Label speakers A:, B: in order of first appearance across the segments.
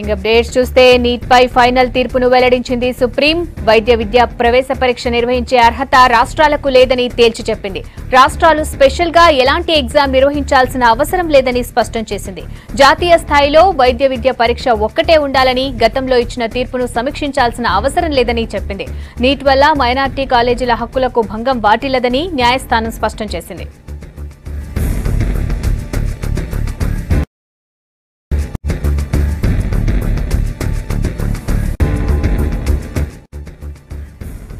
A: Breaking updates చూస్తే NEET పై final తీర్పును వెల్లడించింది సుప్రీం. వైద్య విద్యా ప్రవేశ పరీక్ష నిర్వహించే అర్హత రాష్ట్రాలకు లేదని తేల్చి చెప్పింది. రాష్ట్రాలు స్పెషల్గా ఎలాంటి ఎగ్జామ్ నిర్వహించాల్సిన అవసరం లేదని స్పష్టం చేసింది. జాతీయ స్థాయిలో వైద్య విద్య పరీక్ష ఒక్కటే ఉండాలని గతంలో ఇచ్చిన తీర్పును సమీక్షించాల్సిన అవసరం లేదని చెప్పింది. నీట్ వల్ల మైనార్టీ కాలేజీల హక్కులకు భంగం వాటిల్లదని న్యాయస్థానం స్పష్టం చేసింది.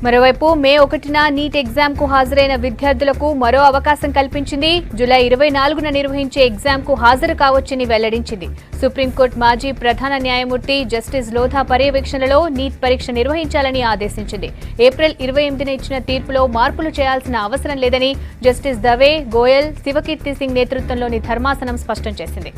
A: మరోవైపు మే ఒకటిన నీట్ ఎగ్జామ్కు హాజరైన విద్యార్థులకు మరో అవకాశం కల్పించింది. జూలై ఇరవై నాలుగున నిర్వహించే ఎగ్జామ్కు హాజరు కావచ్చని వెల్లడించింది. సుప్రీంకోర్టు మాజీ ప్రధాన న్యాయమూర్తి జస్టిస్ లోధా పర్యవేక్షణలో నీట్ పరీక్ష నిర్వహించాలని ఆదేశించింది. ఏప్రిల్ ఇరవై ఎనిమిదిన ఇచ్చిన తీర్పులో మార్పులు చేయాల్సిన అవసరం లేదని జస్టిస్ దవే గోయల్ శివకీర్తి సింగ్ నేతృత్వంలోని ధర్మాసనం స్పష్టం చేసింది.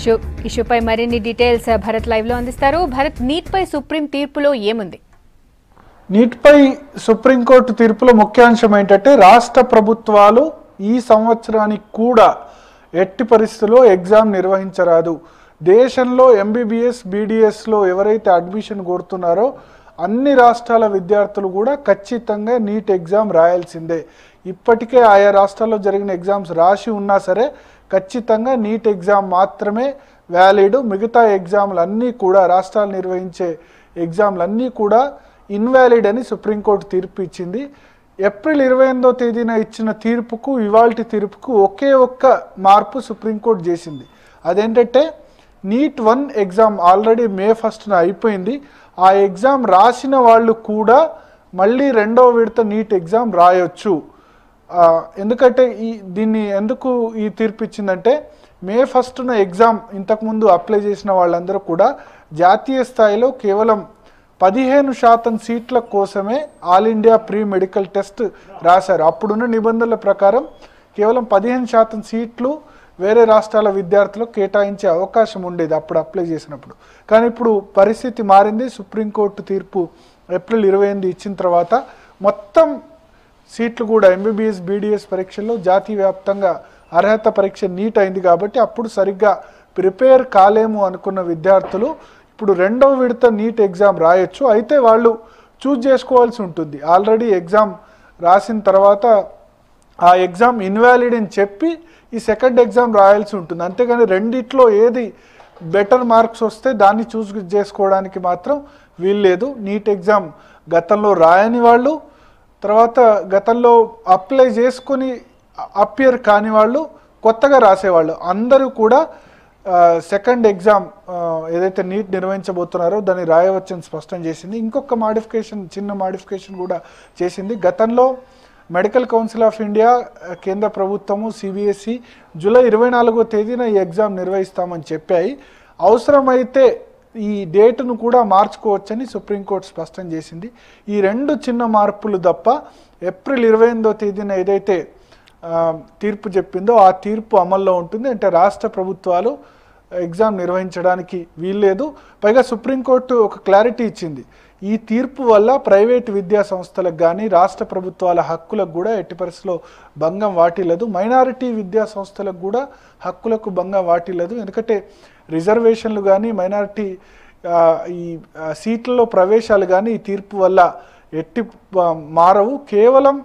A: ఇష్యూ ఇష్యూపై మరిన్ని డీటెయిల్స్ భరత్ లైవ్లో అందిస్తారు. భరత్ నీట్పై సుప్రీం తీర్పులో ఏముంది?
B: నీట్పై సుప్రీంకోర్టు తీర్పులో ముఖ్యాంశం ఏంటంటే రాష్ట్ర ప్రభుత్వాలు ఈ సంవత్సరానికి కూడా ఎట్టి పరిస్థితుల్లో ఎగ్జామ్ నిర్వహించరాదు. దేశంలో ఎంబీబీఎస్ బీడీఎస్లో ఎవరైతే అడ్మిషన్ కోరుతున్నారో అన్ని రాష్ట్రాల విద్యార్థులు కూడా ఖచ్చితంగా నీట్ ఎగ్జామ్ రాయాల్సిందే. ఇప్పటికే ఆయా రాష్ట్రాల్లో జరిగిన ఎగ్జామ్స్ రాసి ఉన్నా సరే ఖచ్చితంగా నీట్ ఎగ్జామ్ మాత్రమే వ్యాలిడ్. మిగతా ఎగ్జామ్లు అన్నీ కూడా రాష్ట్రాలు నిర్వహించే ఎగ్జామ్లు అన్నీ కూడా ఇన్వాలిడ్ అని సుప్రీంకోర్టు తీర్పు ఇచ్చింది ఏప్రిల్ ఇరవై ఎనిమిదో తేదీన ఇచ్చిన తీర్పుకు ఇవాల్టి తీర్పుకు ఒకే ఒక్క మార్పు సుప్రీంకోర్టు చేసింది. అదేంటంటే NEET one exam already May ఫస్ట్న అయిపోయింది. ఆ ఎగ్జామ్ రాసిన వాళ్ళు కూడా మళ్ళీ రెండవ విడత నీట్ ఎగ్జామ్ రాయొచ్చు. ఎందుకంటే ఈ దీన్ని ఎందుకు ఈ తీర్పు ఇచ్చిందంటే మే ఫస్ట్న ఎగ్జామ్ ఇంతకుముందు అప్లై చేసిన వాళ్ళందరూ కూడా జాతీయ స్థాయిలో కేవలం పదిహేను శాతం సీట్ల కోసమే all India pre medical test రాశారు. అప్పుడున్న నిబంధనల ప్రకారం కేవలం పదిహేను శాతం సీట్లు వేరే రాష్ట్రాల విద్యార్థులకు కేటాయించే అవకాశం ఉండేది అప్పుడు అప్లై చేసినప్పుడు. కానీ ఇప్పుడు పరిస్థితి మారింది. సుప్రీంకోర్టు తీర్పు ఏప్రిల్ ఇరవై ఎనిమిది ఇచ్చిన తర్వాత మొత్తం సీట్లు కూడా ఎంబీబీఎస్ బీడీఎస్ పరీక్షల్లో జాతీయ వ్యాప్తంగా అర్హత పరీక్ష నీట్ అయింది కాబట్టి అప్పుడు సరిగ్గా ప్రిపేర్ కాలేము అనుకున్న విద్యార్థులు ఇప్పుడు రెండవ విడత నీట్ ఎగ్జామ్ రాయొచ్చు. అయితే వాళ్ళు చూజ్ చేసుకోవాల్సి ఉంటుంది. ఆల్రెడీ ఎగ్జామ్ రాసిన తర్వాత ఆ ఎగ్జామ్ ఇన్వాలిడ్ అని చెప్పి ఈ సెకండ్ ఎగ్జామ్ రాయాల్సి ఉంటుంది. అంతేగాని రెండిట్లో ఏది బెటర్ మార్క్స్ వస్తే దాన్ని చూస్ చేసుకోవడానికి మాత్రం వీల్లేదు. నీట్ ఎగ్జామ్ గతంలో రాయని వాళ్ళు తర్వాత గతంలో అప్లై చేసుకొని అప్పియర్ కాని వాళ్ళు కొత్తగా రాసేవాళ్ళు. అందరూ కూడా సెకండ్ ఎగ్జామ్ ఏదైతే నీట్ నిర్వహించబోతున్నారో దాన్ని రాయవచ్చని స్పష్టం చేసింది. ఇంకొక మాడిఫికేషన్ చిన్న మాడిఫికేషన్ కూడా చేసింది. గతంలో మెడికల్ కౌన్సిల్ ఆఫ్ ఇండియా కేంద్ర ప్రభుత్వము సిబిఎస్ఈ జూలై ఇరవై నాలుగో తేదీన ఈ ఎగ్జామ్ నిర్వహిస్తామని చెప్పాయి. అవసరమైతే ఈ డేటును కూడా మార్చుకోవచ్చని సుప్రీంకోర్టు స్పష్టం చేసింది. ఈ రెండు చిన్న మార్పులు తప్ప ఏప్రిల్ ఇరవై ఎనిమిదో తేదీన ఏదైతే తీర్పు చెప్పిందో ఆ తీర్పు అమల్లో ఉంటుంది. అంటే రాష్ట్ర ప్రభుత్వాలు ఎగ్జామ్ నిర్వహించడానికి వీల్లేదు. పైగా సుప్రీంకోర్టు ఒక క్లారిటీ ఇచ్చింది. ఈ తీర్పు వల్ల ప్రైవేట్ విద్యా సంస్థలకు కానీ రాష్ట్ర ప్రభుత్వాల హక్కులకు కూడా ఎట్టి పరిస్థితిలో భంగం వాటిల్లదు. మైనారిటీ విద్యా సంస్థలకు కూడా హక్కులకు భంగం వాటిల్లదు. ఎందుకంటే రిజర్వేషన్లు కానీ మైనారిటీ ఈ సీట్లలో ప్రవేశాలు కానీ ఈ తీర్పు వల్ల ఎట్టి మారవు. కేవలం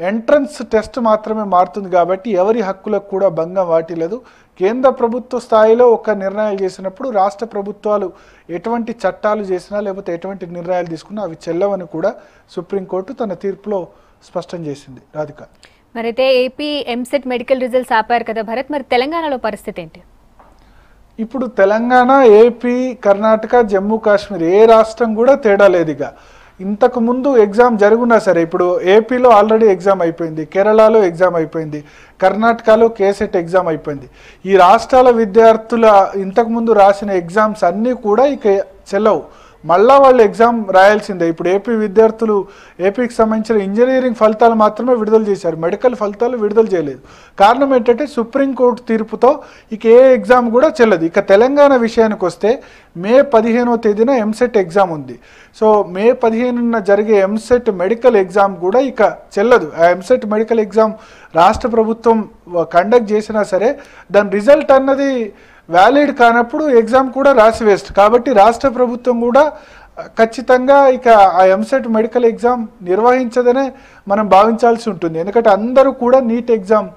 B: ఎంట్రన్స్ టెస్ట్ మాత్రమే మారుతుంది కాబట్టి ఎవరి హక్కులకు కూడా భంగం వాటిలేదు కేంద్ర ప్రభుత్వ స్థాయిలో ఒక నిర్ణయాలు చేసినప్పుడు రాష్ట్ర ప్రభుత్వాలు ఎటువంటి చట్టాలు చేసినా లేకపోతే ఎటువంటి నిర్ణయాలు తీసుకున్నా అవి చెల్లవని కూడా సుప్రీంకోర్టు తన తీర్పులో స్పష్టం చేసింది. రాధిక.
A: మరైతే ఏపీ ఎంసెట్ మెడికల్ రిజల్ట్స్ ఆపారు కదా భరత్ మరి తెలంగాణలో పరిస్థితి ఏంటి?
B: ఇప్పుడు తెలంగాణ ఏపీ కర్ణాటక జమ్మూ కాశ్మీర్ ఏ రాష్ట్రం కూడా తేడా లేదు ఇక ఇంతకు ముందు ఎగ్జామ్ జరుగున్నా సరే ఇప్పుడు ఏపీలో ఆల్రెడీ ఎగ్జామ్ అయిపోయింది కేరళలో ఎగ్జామ్ అయిపోయింది కర్ణాటకలో కేసెట్ ఎగ్జామ్ అయిపోయింది. ఈ రాష్ట్రాల విద్యార్థుల ఇంతకుముందు రాసిన ఎగ్జామ్స్ అన్నీ కూడా ఇక చెల్లవు. మళ్ళా వాళ్ళు ఎగ్జామ్ రాయాల్సిందే. ఇప్పుడు ఏపీ విద్యార్థులు ఏపీకి సంబంధించిన ఇంజనీరింగ్ ఫలితాలు మాత్రమే విడుదల చేశారు. మెడికల్ ఫలితాలు విడుదల చేయలేదు. కారణం ఏంటంటే సుప్రీంకోర్టు తీర్పుతో ఇక ఏ ఎగ్జామ్ కూడా చెల్లదు. ఇక తెలంగాణ విషయానికి వస్తే మే పదిహేనో తేదీన ఎంసెట్ ఎగ్జామ్ ఉంది. సో మే పదిహేనున జరిగే ఎంసెట్ మెడికల్ ఎగ్జామ్ కూడా ఇక చెల్లదు. ఆ ఎంసెట్ మెడికల్ ఎగ్జామ్ రాష్ట్ర ప్రభుత్వం కండక్ట్ చేసినా సరే దాని రిజల్ట్ అన్నది వ్యాలిడ్ కానప్పుడు ఎగ్జామ్ కూడా రాసి వేస్ట్ కాబట్టి రాష్ట్ర ప్రభుత్వం కూడా ఖచ్చితంగా ఇక ఆ ఎంసెట్ మెడికల్ ఎగ్జామ్ నిర్వహించదనే మనం భావించాల్సి ఉంటుంది. ఎందుకంటే అందరూ కూడా నీట్ ఎగ్జామ్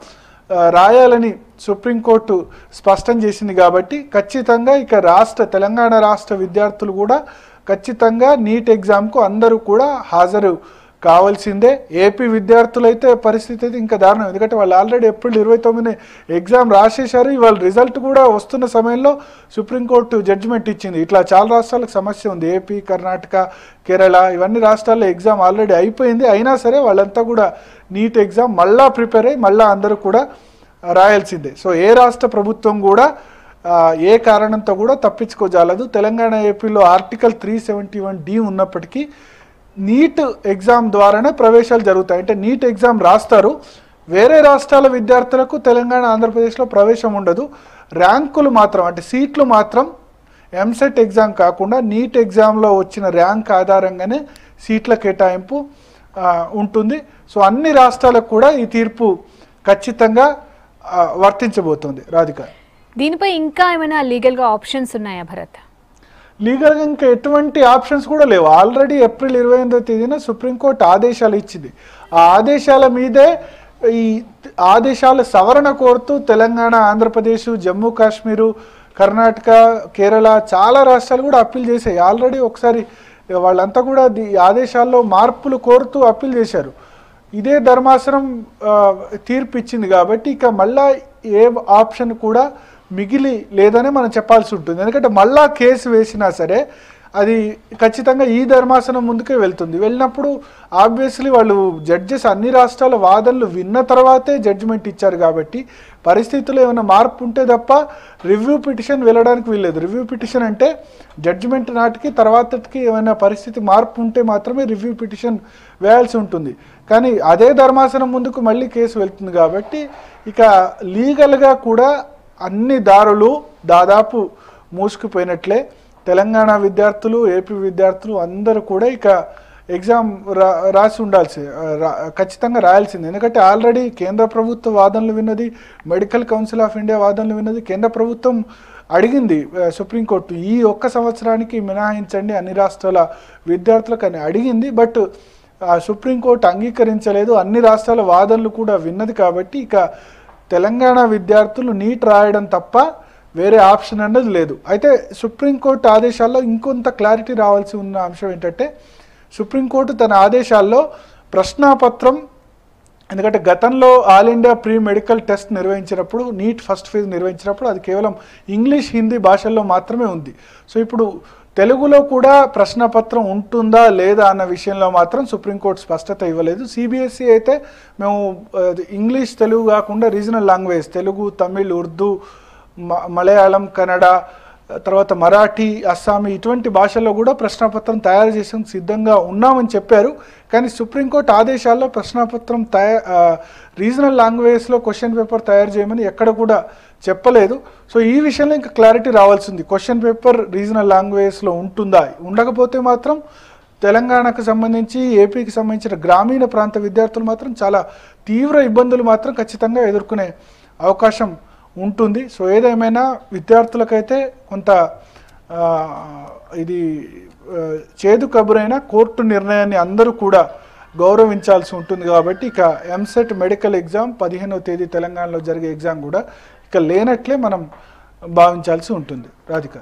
B: రాయాలని సుప్రీంకోర్టు స్పష్టం చేసింది కాబట్టి ఖచ్చితంగా ఇక రాష్ట్ర తెలంగాణ రాష్ట్ర విద్యార్థులు కూడా ఖచ్చితంగా నీట్ ఎగ్జామ్కు అందరూ కూడా హాజరు కావాల్సిందే. ఏపీ విద్యార్థులైతే పరిస్థితి అయితే ఇంకా దారుణం. ఎందుకంటే వాళ్ళు ఆల్రెడీ ఏప్రిల్ ఇరవై తొమ్మిది ఎగ్జామ్ రాసేశారు. ఇవాళ రిజల్ట్ కూడా వస్తున్న సమయంలో సుప్రీంకోర్టు జడ్జిమెంట్ ఇచ్చింది. ఇట్లా చాలా రాష్ట్రాలకు సమస్య ఉంది. ఏపీ కర్ణాటక కేరళ ఇవన్నీ రాష్ట్రాల్లో ఎగ్జామ్ ఆల్రెడీ అయిపోయింది. అయినా సరే వాళ్ళంతా కూడా నీట్ ఎగ్జామ్ మళ్ళా ప్రిపేర్ అయ్యి మళ్ళీ అందరూ కూడా రాయాల్సిందే. సో ఏ రాష్ట్ర ప్రభుత్వం కూడా ఏ కారణంతో కూడా తప్పించుకోజాలదు. తెలంగాణ ఏపీలో article three seventy one D ఉన్నప్పటికీ నీట్ ఎగ్జామ్ ద్వారానే ప్రవేశాలు జరుగుతాయి. అంటే నీట్ ఎగ్జామ్ రాస్తారు. వేరే రాష్ట్రాల విద్యార్థులకు తెలంగాణ ఆంధ్రప్రదేశ్లో ప్రవేశం ఉండదు. ర్యాంకులు మాత్రం అంటే సీట్లు మాత్రం ఎంసెట్ ఎగ్జామ్ కాకుండా నీట్ ఎగ్జామ్లో వచ్చిన ర్యాంక్ ఆధారంగానే సీట్ల కేటాయింపు ఉంటుంది. సో అన్ని రాష్ట్రాలకు కూడా ఈ తీర్పు ఖచ్చితంగా వర్తించబోతుంది. రాధిక.
A: దీనిపై ఇంకా ఏమైనా లీగల్గా ఆప్షన్స్ ఉన్నాయా భరత్?
B: లీగల్గా ఇంకా ఎటువంటి ఆప్షన్స్ కూడా లేవు. ఆల్రెడీ ఏప్రిల్ ఇరవై ఎనిమిదో తేదీన సుప్రీంకోర్టు ఆదేశాలు ఇచ్చింది. ఆ ఆదేశాల మీదే ఈ ఆదేశాల సవరణ కోరుతూ తెలంగాణ ఆంధ్రప్రదేశ్ జమ్మూ కాశ్మీరు కర్ణాటక కేరళ చాలా రాష్ట్రాలు కూడా అప్పీల్ చేశాయి. ఆల్రెడీ ఒకసారి వాళ్ళంతా కూడా ఆదేశాల్లో మార్పులు కోరుతూ అప్పీల్ చేశారు. ఇదే ధర్మాసనం తీర్పు ఇచ్చింది కాబట్టి ఇక మళ్ళా ఏ ఆప్షన్ కూడా మిగిలి లేదనే మనం చెప్పాల్సి ఉంటుంది. ఎందుకంటే మళ్ళా కేసు వేసినా సరే అది ఖచ్చితంగా ఈ ధర్మాసనం ముందుకే వెళ్తుంది. వెళ్ళినప్పుడు ఆబ్వియస్లీ వాళ్ళు జడ్జెస్ అన్ని రాష్ట్రాల వాదనలు విన్న తర్వాతే జడ్జిమెంట్ ఇచ్చారు కాబట్టి పరిస్థితుల్లో ఏమైనా మార్పు ఉంటే తప్ప రివ్యూ పిటిషన్ వెళ్ళడానికి వీల్లేదు. రివ్యూ పిటిషన్ అంటే జడ్జిమెంట్ నాటికి తర్వాతకి ఏమైనా పరిస్థితి మార్పు ఉంటే మాత్రమే రివ్యూ పిటిషన్ వేయాల్సి ఉంటుంది. కానీ అదే ధర్మాసనం ముందుకు మళ్ళీ కేసు వెళ్తుంది కాబట్టి ఇక లీగల్గా కూడా అన్ని దారులు దాదాపు మూసుకుపోయినట్లే. తెలంగాణ విద్యార్థులు ఏపీ విద్యార్థులు అందరూ కూడా ఇక ఎగ్జామ్ రా రాసి ఉండాల్సి రా- ఖచ్చితంగా రాయాల్సింది. ఎందుకంటే ఆల్రెడీ కేంద్ర ప్రభుత్వ వాదనలు విన్నది మెడికల్ కౌన్సిల్ ఆఫ్ ఇండియా వాదనలు విన్నది కేంద్ర ప్రభుత్వం అడిగింది సుప్రీంకోర్టు. ఈ ఒక్క సంవత్సరానికి మినహాయించండి అన్ని రాష్ట్రాల విద్యార్థులకు అని అడిగింది. బట్ సుప్రీంకోర్టు అంగీకరించలేదు. అన్ని రాష్ట్రాల వాదనలు కూడా విన్నది కాబట్టి ఇక తెలంగాణ విద్యార్థులు నీట్ రాయడం తప్ప వేరే ఆప్షన్ అన్నది లేదు. అయితే సుప్రీంకోర్టు ఆదేశాల్లో ఇంకొంత క్లారిటీ రావాల్సి ఉన్న అంశం ఏంటంటే సుప్రీంకోర్టు తన ఆదేశాల్లో ప్రశ్నాపత్రం ఎందుకంటే గతంలో all India pre medical test నిర్వహించినప్పుడు NEET first phase నిర్వహించినప్పుడు అది కేవలం ఇంగ్లీష్ హిందీ భాషల్లో మాత్రమే ఉంది. సో ఇప్పుడు తెలుగులో కూడా ప్రశ్నపత్రం ఉంటుందా లేదా అన్న విషయంలో మాత్రం సుప్రీంకోర్టు స్పష్టత ఇవ్వలేదు. సిబిఎస్ఈ అయితే మేము ఇంగ్లీష్ తెలుగు కాకుండా రీజనల్ లాంగ్వేజ్ తెలుగు తమిళ్ ఉర్దూ మ- మలయాళం కన్నడ తర్వాత మరాఠీ అస్సామీ ఇటువంటి భాషల్లో కూడా ప్రశ్నపత్రం తయారు చేసేందుకు సిద్ధంగా ఉన్నామని చెప్పారు. కానీ సుప్రీంకోర్టు ఆదేశాల్లో ప్రశ్నపత్రం తయా రీజనల్ లాంగ్వేజ్లో క్వశ్చన్ పేపర్ తయారు చేయమని ఎక్కడ కూడా చెప్పలేదు. సో ఈ విషయంలో ఇంకా క్లారిటీ రావాల్సింది. క్వశ్చన్ పేపర్ రీజనల్ లాంగ్వేజ్లో ఉంటుందా? ఉండకపోతే మాత్రం తెలంగాణకు సంబంధించి ఏపీకి సంబంధించిన గ్రామీణ ప్రాంత విద్యార్థులు మాత్రం చాలా తీవ్ర ఇబ్బందులు మాత్రం ఖచ్చితంగా ఎదుర్కొనే అవకాశం ఉంటుంది. సో ఏదేమైనా విద్యార్థులకైతే కొంత ఇది చేదు కబురైన కోర్టు నిర్ణయాన్ని అందరూ కూడా గౌరవించాల్సి ఉంటుంది కాబట్టి ఇక ఎంసెట్ మెడికల్ ఎగ్జామ్ పదిహేనవ తేదీ తెలంగాణలో జరిగే ఎగ్జామ్ కూడా ఇక లేనట్లే మనం భావించాల్సి ఉంటుంది. రాధిక.